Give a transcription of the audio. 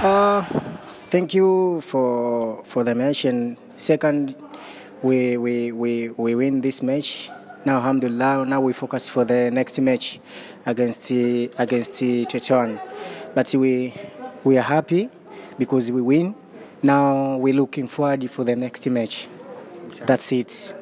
Uh, thank you for for the match. And second, we we we, we win this match. Now, alhamdulillah, now we focus for the next match against against. But we we are happy because we win. Now we're looking forward for the next match. That's it.